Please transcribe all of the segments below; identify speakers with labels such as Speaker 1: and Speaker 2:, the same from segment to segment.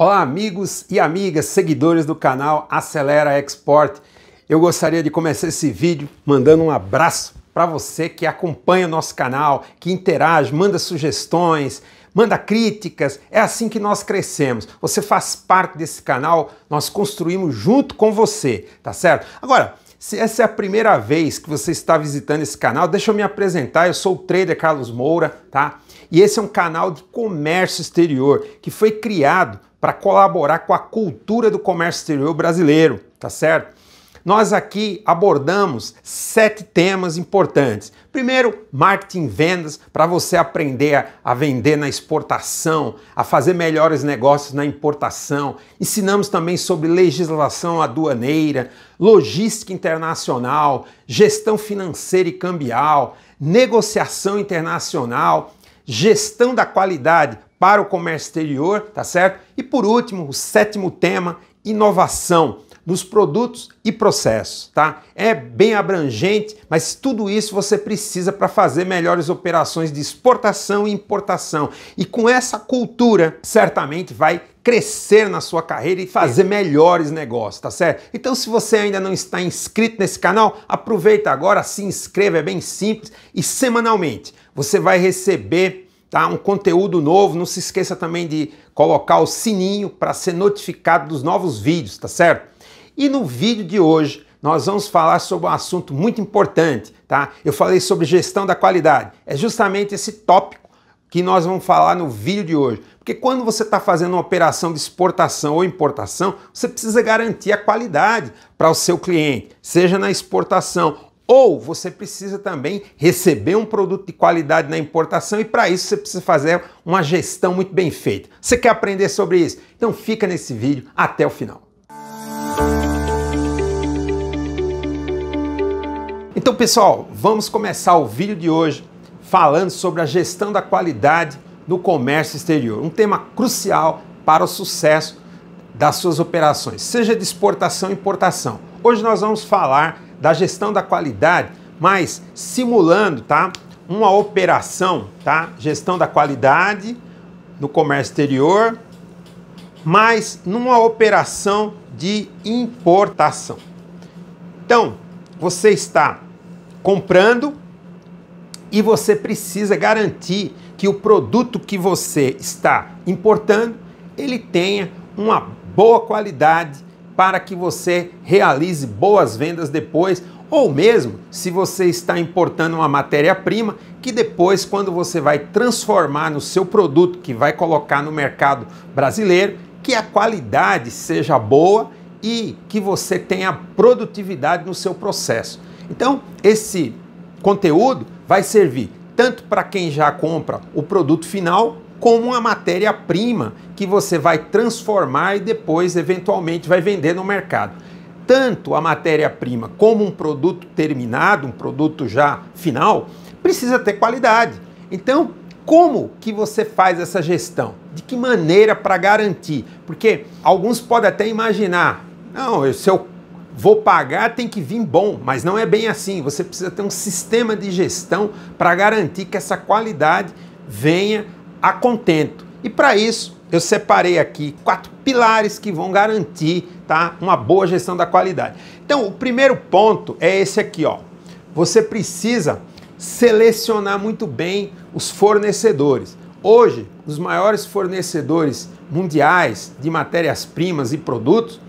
Speaker 1: Olá, amigos e amigas, seguidores do canal Acelera Export. Eu gostaria de começar esse vídeo mandando um abraço para você que acompanha o nosso canal, que interage, manda sugestões, manda críticas. É assim que nós crescemos. Você faz parte desse canal, nós construímos junto com você, tá certo? Agora, se essa é a primeira vez que você está visitando esse canal, deixa eu me apresentar. Eu sou o trader Carlos Moura, tá? E esse é um canal de comércio exterior que foi criado para colaborar com a cultura do comércio exterior brasileiro, tá certo? Nós aqui abordamos sete temas importantes. Primeiro, marketing vendas, para você aprender a vender na exportação, a fazer melhores negócios na importação. Ensinamos também sobre legislação aduaneira, logística internacional, gestão financeira e cambial, negociação internacional, gestão da qualidade para o comércio exterior, tá certo? E por último, o sétimo tema, inovação nos produtos e processos, tá? É bem abrangente, mas tudo isso você precisa para fazer melhores operações de exportação e importação. E com essa cultura, certamente vai crescer na sua carreira e fazer melhores negócios, tá certo? Então, se você ainda não está inscrito nesse canal, aproveita agora, se inscreva, é bem simples e semanalmente você vai receber tá? Um conteúdo novo. Não se esqueça também de colocar o sininho para ser notificado dos novos vídeos, tá certo? E no vídeo de hoje nós vamos falar sobre um assunto muito importante, tá? Eu falei sobre gestão da qualidade. É justamente esse tópico que nós vamos falar no vídeo de hoje. Porque quando você está fazendo uma operação de exportação ou importação, você precisa garantir a qualidade para o seu cliente, seja na exportação ou você precisa também receber um produto de qualidade na importação e para isso você precisa fazer uma gestão muito bem feita. Você quer aprender sobre isso? Então fica nesse vídeo até o final. Então pessoal, vamos começar o vídeo de hoje falando sobre a gestão da qualidade no comércio exterior, um tema crucial para o sucesso das suas operações, seja de exportação ou importação. Hoje nós vamos falar da gestão da qualidade, mas simulando, tá? Uma operação, tá? Gestão da qualidade no comércio exterior, mas numa operação de importação. Então, você está comprando e você precisa garantir que o produto que você está importando, ele tenha uma boa qualidade para que você realize boas vendas depois, ou mesmo se você está importando uma matéria-prima que depois, quando você vai transformar no seu produto que vai colocar no mercado brasileiro, que a qualidade seja boa e que você tenha produtividade no seu processo. Então, esse conteúdo vai servir tanto para quem já compra o produto final, como uma matéria-prima que você vai transformar e depois, eventualmente, vai vender no mercado. Tanto a matéria-prima como um produto terminado, um produto já final, precisa ter qualidade. Então, como que você faz essa gestão? De que maneira para garantir? Porque alguns podem até imaginar, não, se eu vou pagar tem que vir bom, mas não é bem assim. Você precisa ter um sistema de gestão para garantir que essa qualidade venha a contento. E para isso, eu separei aqui quatro pilares que vão garantir tá, uma boa gestão da qualidade. Então, o primeiro ponto é esse aqui, ó. Você precisa selecionar muito bem os fornecedores. Hoje, os maiores fornecedores mundiais de matérias-primas e produtos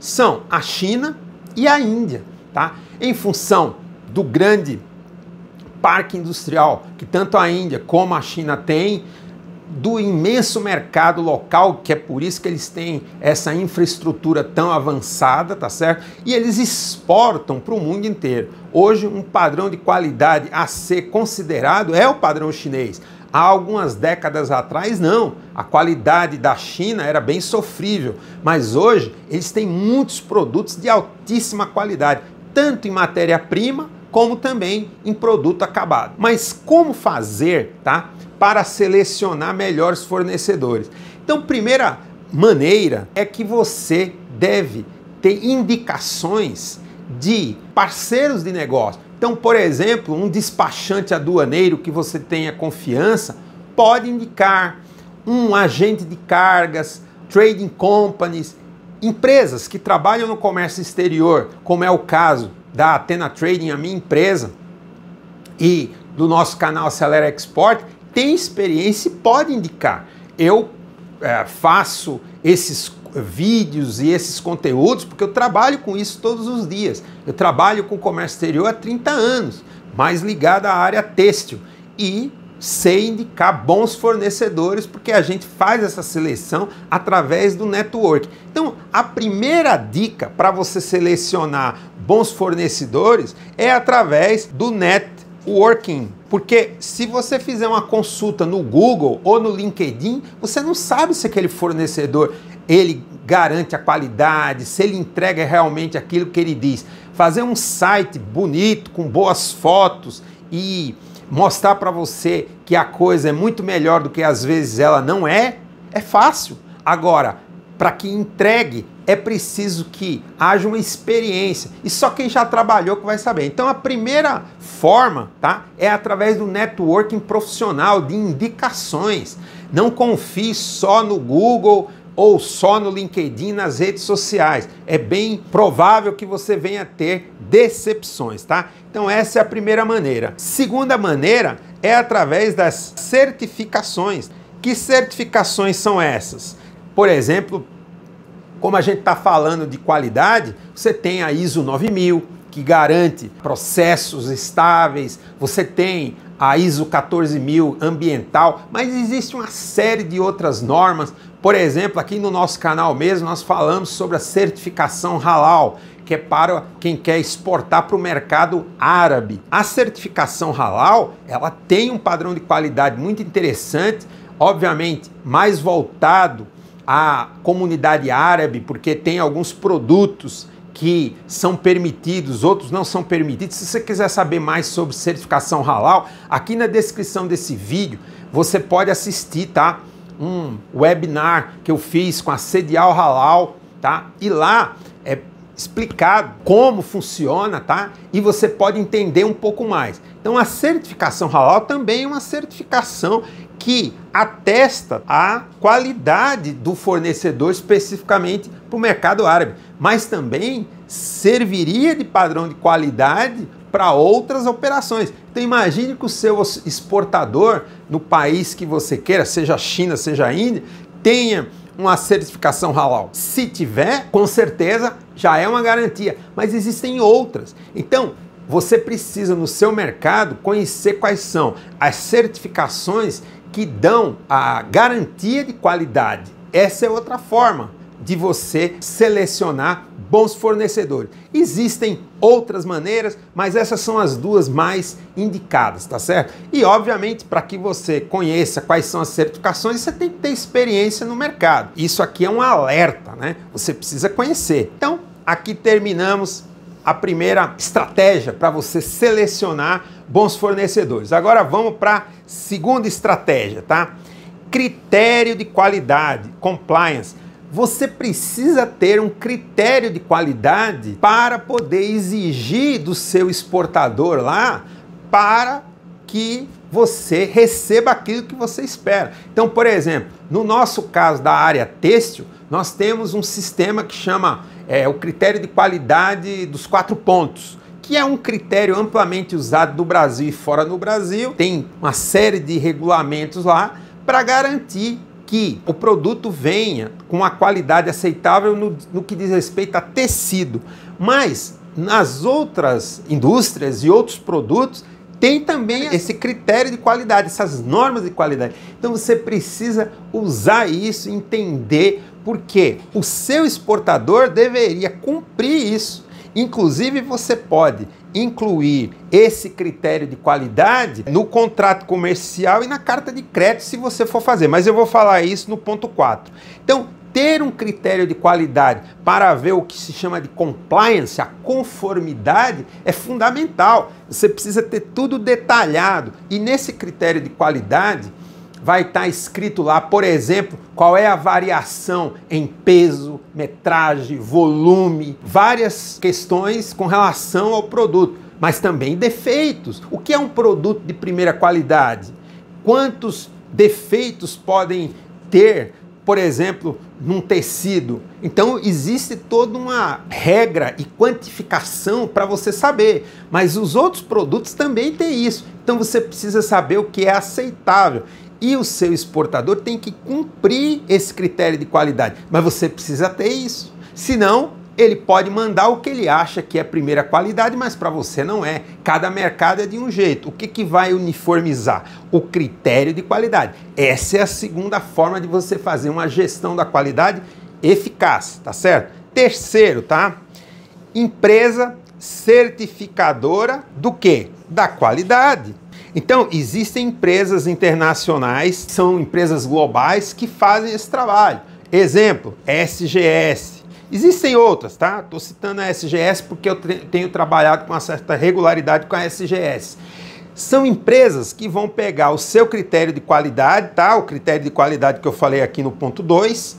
Speaker 1: são a China e a Índia, tá? Em função do grande parque industrial que tanto a Índia como a China têm, do imenso mercado local, que é por isso que eles têm essa infraestrutura tão avançada, tá certo? E eles exportam para o mundo inteiro. Hoje, um padrão de qualidade a ser considerado é o padrão chinês. Há algumas décadas atrás, não. A qualidade da China era bem sofrível, mas hoje eles têm muitos produtos de altíssima qualidade, tanto em matéria-prima como também em produto acabado. Mas como fazer, tá? para selecionar melhores fornecedores. Então, primeira maneira é que você deve ter indicações de parceiros de negócio. Então, por exemplo, um despachante aduaneiro que você tenha confiança pode indicar um agente de cargas, trading companies, empresas que trabalham no comércio exterior, como é o caso da Atena Trading, a minha empresa, e do nosso canal Acelera Export, tem experiência e pode indicar. Eu é, faço esses vídeos e esses conteúdos porque eu trabalho com isso todos os dias. Eu trabalho com comércio exterior há 30 anos, mais ligado à área têxtil. E sei indicar bons fornecedores, porque a gente faz essa seleção através do network. Então, a primeira dica para você selecionar bons fornecedores é através do networking. Porque se você fizer uma consulta no Google ou no LinkedIn, você não sabe se aquele fornecedor ele garante a qualidade, se ele entrega realmente aquilo que ele diz. Fazer um site bonito, com boas fotos e mostrar para você que a coisa é muito melhor do que às vezes ela não é, é fácil. Agora, para que entregue, é preciso que haja uma experiência. E só quem já trabalhou que vai saber. Então a primeira forma, tá? É através do networking profissional, de indicações. Não confie só no Google, ou só no LinkedIn, nas redes sociais. É bem provável que você venha ter decepções, tá? Então essa é a primeira maneira. Segunda maneira é através das certificações. Que certificações são essas? Por exemplo, como a gente está falando de qualidade, você tem a ISO 9000, que garante processos estáveis, você tem a ISO 14000 ambiental, mas existe uma série de outras normas por exemplo, aqui no nosso canal mesmo, nós falamos sobre a certificação halal, que é para quem quer exportar para o mercado árabe. A certificação halal, ela tem um padrão de qualidade muito interessante, obviamente mais voltado à comunidade árabe, porque tem alguns produtos que são permitidos, outros não são permitidos. Se você quiser saber mais sobre certificação halal, aqui na descrição desse vídeo você pode assistir, tá? Um webinar que eu fiz com a Sedial Halal, tá? E lá é explicado como funciona, tá? E você pode entender um pouco mais. Então a certificação halal também é uma certificação que atesta a qualidade do fornecedor especificamente para o mercado árabe, mas também serviria de padrão de qualidade para outras operações. Então imagine que o seu exportador no país que você queira, seja China, seja Índia, tenha uma certificação halal. Se tiver, com certeza já é uma garantia, mas existem outras. Então, você precisa no seu mercado conhecer quais são as certificações que dão a garantia de qualidade. Essa é outra forma de você selecionar bons fornecedores. Existem outras maneiras, mas essas são as duas mais indicadas, tá certo? E obviamente, para que você conheça quais são as certificações, você tem que ter experiência no mercado. Isso aqui é um alerta, né? Você precisa conhecer. Então, aqui terminamos a primeira estratégia para você selecionar bons fornecedores. Agora vamos para a segunda estratégia, tá? Critério de qualidade, compliance você precisa ter um critério de qualidade para poder exigir do seu exportador lá para que você receba aquilo que você espera. Então, por exemplo, no nosso caso da área têxtil, nós temos um sistema que chama é, o critério de qualidade dos quatro pontos que é um critério amplamente usado no Brasil e fora do Brasil. Tem uma série de regulamentos lá para garantir que o produto venha com a qualidade aceitável no, no que diz respeito a tecido. Mas nas outras indústrias e outros produtos, tem também esse critério de qualidade, essas normas de qualidade. Então você precisa usar isso, entender porque o seu exportador deveria cumprir isso. Inclusive, você pode incluir esse critério de qualidade no contrato comercial e na carta de crédito, se você for fazer. Mas eu vou falar isso no ponto 4. Então, ter um critério de qualidade para ver o que se chama de compliance, a conformidade, é fundamental. Você precisa ter tudo detalhado. E nesse critério de qualidade, vai estar tá escrito lá, por exemplo, qual é a variação em peso, metragem, volume, várias questões com relação ao produto, mas também defeitos. O que é um produto de primeira qualidade? Quantos defeitos podem ter por exemplo, num tecido. Então existe toda uma regra e quantificação para você saber. Mas os outros produtos também têm isso. Então você precisa saber o que é aceitável. E o seu exportador tem que cumprir esse critério de qualidade. Mas você precisa ter isso. Senão, ele pode mandar o que ele acha que é primeira qualidade, mas para você não é. Cada mercado é de um jeito. O que, que vai uniformizar? O critério de qualidade. Essa é a segunda forma de você fazer uma gestão da qualidade eficaz, tá certo? Terceiro, tá? Empresa certificadora do que? Da qualidade. Então, existem empresas internacionais, são empresas globais que fazem esse trabalho. Exemplo, SGS, Existem outras, tá? Estou citando a SGS porque eu tenho trabalhado com uma certa regularidade com a SGS. São empresas que vão pegar o seu critério de qualidade, tá? O critério de qualidade que eu falei aqui no ponto 2,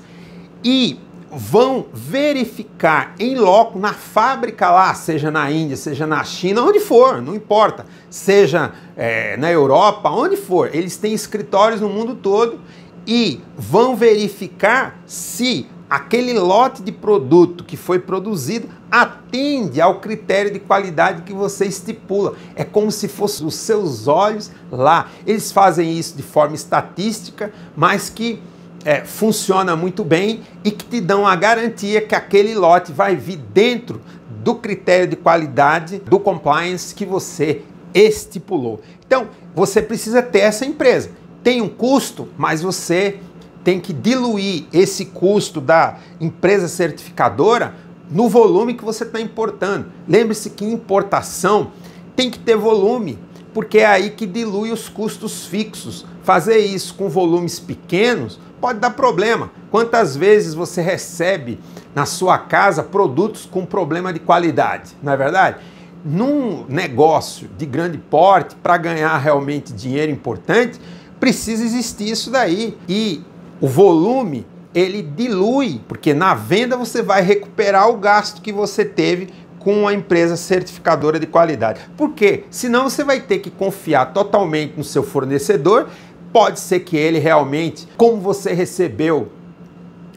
Speaker 1: e vão verificar em loco na fábrica lá, seja na Índia, seja na China, onde for, não importa, seja é, na Europa, onde for, eles têm escritórios no mundo todo e vão verificar se aquele lote de produto que foi produzido atende ao critério de qualidade que você estipula. É como se fossem os seus olhos lá. Eles fazem isso de forma estatística, mas que é, funciona muito bem e que te dão a garantia que aquele lote vai vir dentro do critério de qualidade do compliance que você estipulou. Então, você precisa ter essa empresa. Tem um custo, mas você tem que diluir esse custo da empresa certificadora no volume que você está importando. Lembre-se que importação tem que ter volume, porque é aí que dilui os custos fixos. Fazer isso com volumes pequenos pode dar problema. Quantas vezes você recebe na sua casa produtos com problema de qualidade, não é verdade? Num negócio de grande porte, para ganhar realmente dinheiro importante, precisa existir isso daí. E o volume ele dilui, porque na venda você vai recuperar o gasto que você teve com a empresa certificadora de qualidade. Por quê? Senão você vai ter que confiar totalmente no seu fornecedor. Pode ser que ele realmente, como você recebeu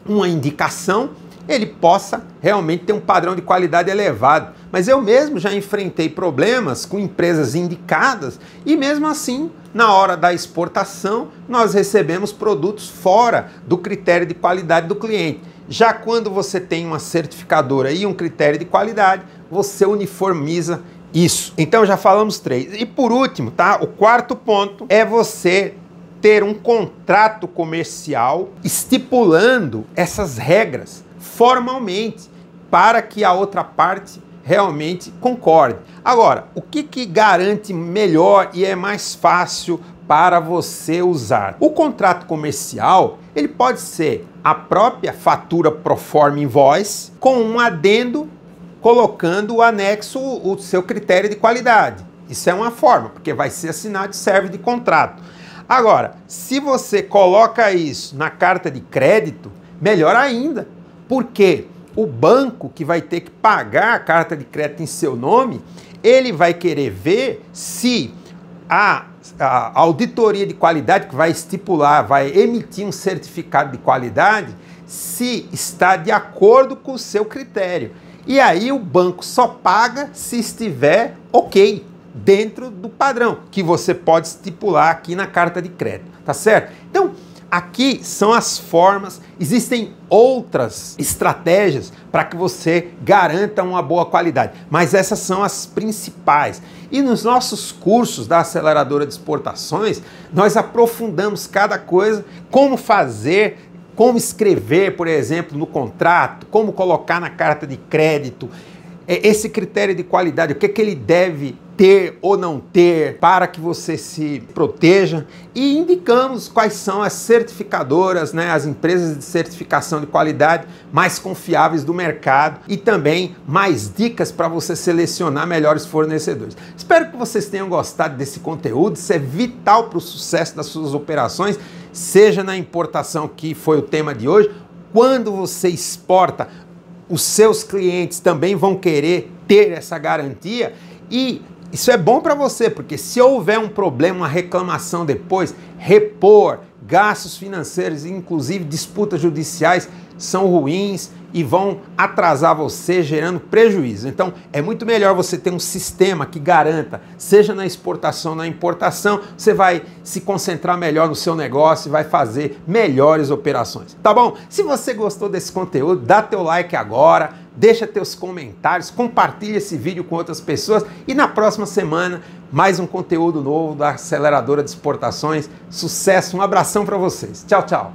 Speaker 1: uma indicação, ele possa realmente ter um padrão de qualidade elevado. Mas eu mesmo já enfrentei problemas com empresas indicadas e mesmo assim, na hora da exportação, nós recebemos produtos fora do critério de qualidade do cliente. Já quando você tem uma certificadora e um critério de qualidade, você uniformiza isso. Então já falamos três. E por último, tá? O quarto ponto é você ter um contrato comercial estipulando essas regras formalmente para que a outra parte realmente concorde. Agora, o que, que garante melhor e é mais fácil para você usar? O contrato comercial ele pode ser a própria fatura pro forma invoice com um adendo colocando o anexo o seu critério de qualidade. Isso é uma forma, porque vai ser assinado e serve de contrato. Agora, se você coloca isso na carta de crédito, melhor ainda, porque o banco que vai ter que pagar a carta de crédito em seu nome, ele vai querer ver se a, a auditoria de qualidade que vai estipular, vai emitir um certificado de qualidade, se está de acordo com o seu critério. E aí o banco só paga se estiver ok, dentro do padrão, que você pode estipular aqui na carta de crédito, tá certo? Então, Aqui são as formas, existem outras estratégias para que você garanta uma boa qualidade, mas essas são as principais. E nos nossos cursos da aceleradora de exportações, nós aprofundamos cada coisa, como fazer, como escrever, por exemplo, no contrato, como colocar na carta de crédito, é, esse critério de qualidade, o que, é que ele deve ter ou não ter para que você se proteja e indicamos quais são as certificadoras, né, as empresas de certificação de qualidade mais confiáveis do mercado e também mais dicas para você selecionar melhores fornecedores. Espero que vocês tenham gostado desse conteúdo, isso é vital para o sucesso das suas operações, seja na importação que foi o tema de hoje, quando você exporta os seus clientes também vão querer ter essa garantia. E Isso é bom para você, porque se houver um problema, uma reclamação depois, repor gastos financeiros, inclusive disputas judiciais, são ruins e vão atrasar você, gerando prejuízo. Então, é muito melhor você ter um sistema que garanta, seja na exportação, na importação, você vai se concentrar melhor no seu negócio e vai fazer melhores operações. Tá bom? Se você gostou desse conteúdo, dá teu like agora, deixa teus comentários, compartilha esse vídeo com outras pessoas e na próxima semana mais um conteúdo novo da aceleradora de exportações. Sucesso, um abração para vocês. Tchau, tchau.